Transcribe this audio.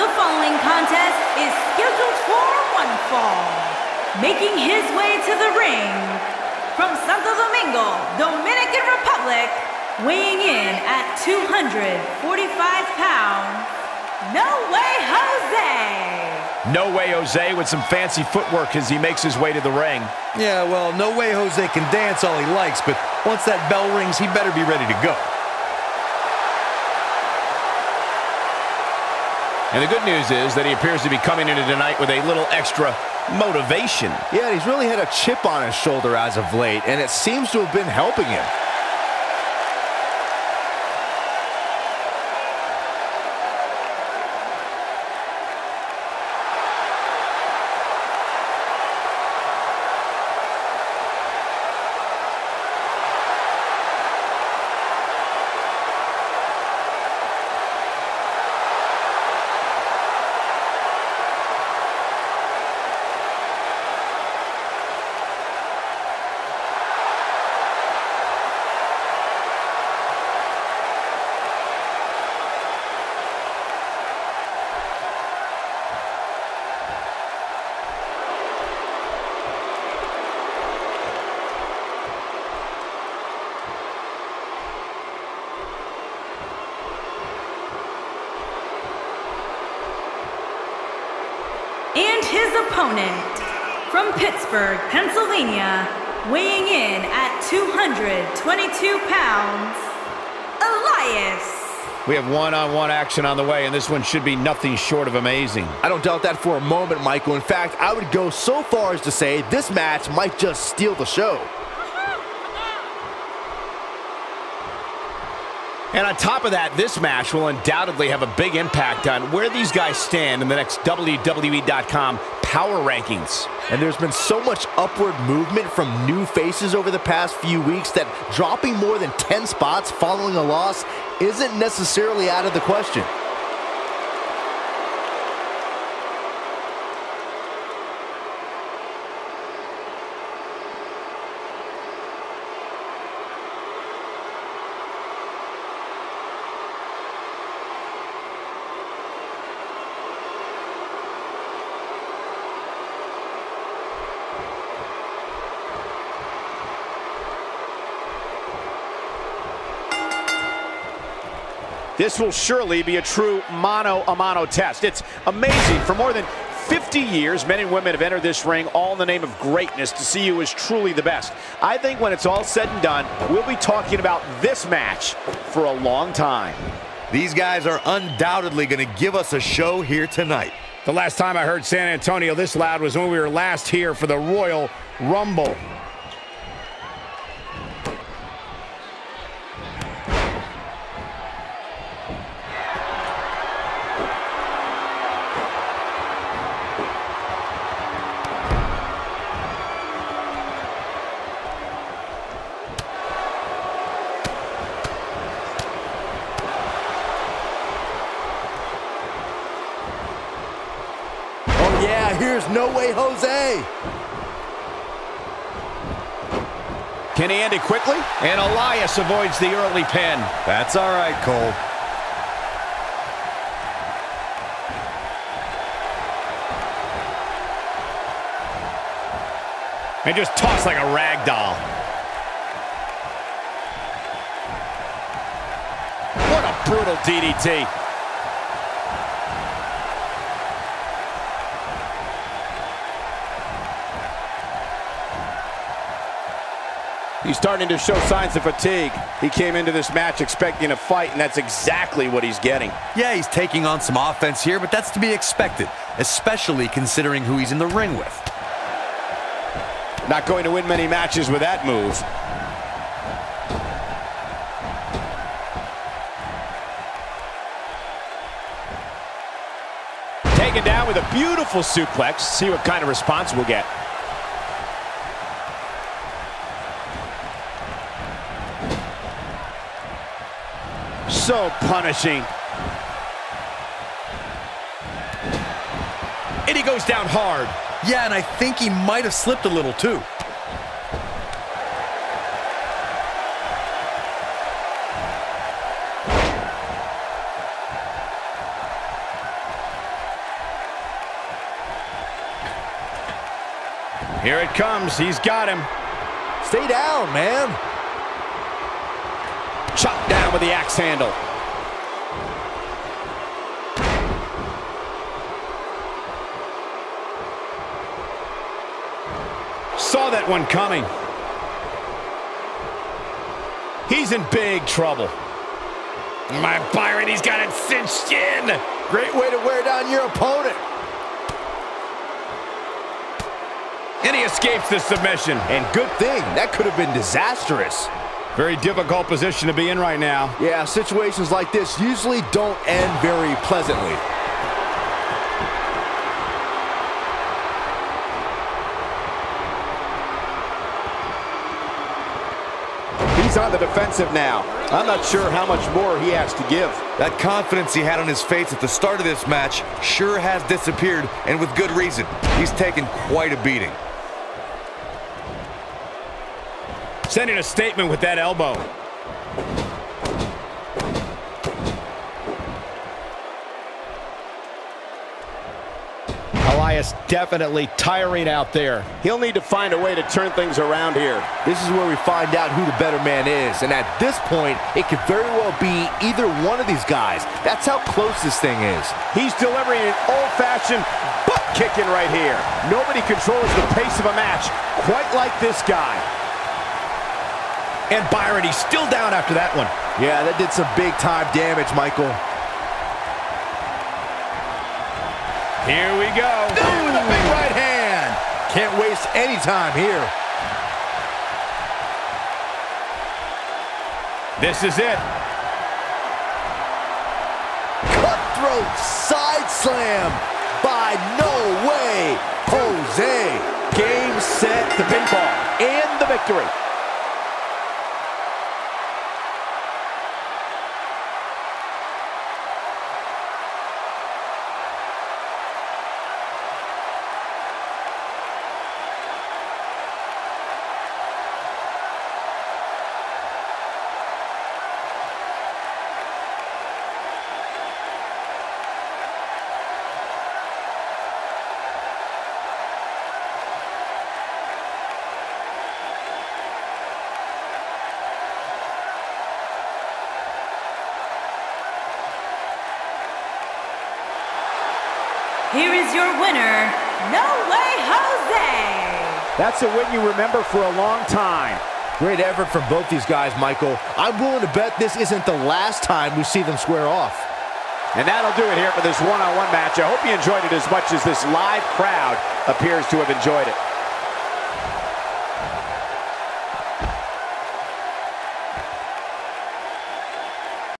following contest is scheduled for one fall. Making his way to the ring from Santo Domingo, Dominican Republic, weighing in at 245 pounds, No Way Jose. No Way Jose with some fancy footwork as he makes his way to the ring. Yeah, well, no way Jose can dance all he likes, but once that bell rings, he better be ready to go. And the good news is that he appears to be coming into tonight with a little extra motivation. Yeah, he's really had a chip on his shoulder as of late, and it seems to have been helping him. And his opponent from Pittsburgh, Pennsylvania, weighing in at 222 pounds, Elias. We have one-on-one action on the way, and this one should be nothing short of amazing. I don't doubt that for a moment, Michael. In fact, I would go so far as to say this match might just steal the show. And on top of that, this match will undoubtedly have a big impact on where these guys stand in the next WWE.com power rankings. And there's been so much upward movement from new faces over the past few weeks that dropping more than 10 spots following a loss isn't necessarily out of the question. This will surely be a true mano-a-mano test. It's amazing. For more than 50 years, men and women have entered this ring all in the name of greatness to see who is truly the best. I think when it's all said and done, we'll be talking about this match for a long time. These guys are undoubtedly going to give us a show here tonight. The last time I heard San Antonio this loud was when we were last here for the Royal Rumble. Here's No Way Jose. Can he end it quickly? And Elias avoids the early pin. That's all right, Cole. And just tossed like a rag doll. What a brutal DDT. He's starting to show signs of fatigue. He came into this match expecting a fight, and that's exactly what he's getting. Yeah, he's taking on some offense here, but that's to be expected, especially considering who he's in the ring with. Not going to win many matches with that move. Taken down with a beautiful suplex. See what kind of response we'll get. So punishing. And he goes down hard. Yeah, and I think he might have slipped a little too. Here it comes. He's got him. Stay down, man. Down with the axe handle. Saw that one coming. He's in big trouble. My Byron, he's got it cinched in. Great way to wear down your opponent. And he escapes the submission. And good thing, that could have been disastrous. Very difficult position to be in right now. Yeah, situations like this usually don't end very pleasantly. He's on the defensive now. I'm not sure how much more he has to give. That confidence he had on his face at the start of this match sure has disappeared, and with good reason. He's taken quite a beating. Sending a statement with that elbow. Elias definitely tiring out there. He'll need to find a way to turn things around here. This is where we find out who the better man is. And at this point, it could very well be either one of these guys. That's how close this thing is. He's delivering an old-fashioned butt kicking right here. Nobody controls the pace of a match quite like this guy. And Byron, he's still down after that one. Yeah, that did some big-time damage, Michael. Here we go. Ooh, with a big right hand. Can't waste any time here. This is it. Cutthroat side slam by No Way Jose. Game, set, the pinfall, and the victory. Here is your winner, No Way Jose. That's a win you remember for a long time. Great effort from both these guys, Michael. I'm willing to bet this isn't the last time we see them square off. And that'll do it here for this one-on-one -on -one match. I hope you enjoyed it as much as this live crowd appears to have enjoyed it.